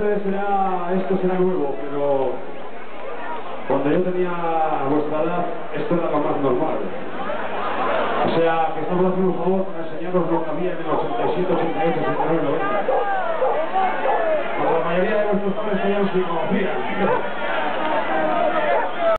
será, esto será nuevo, pero cuando yo tenía vuestra edad, esto era lo más normal.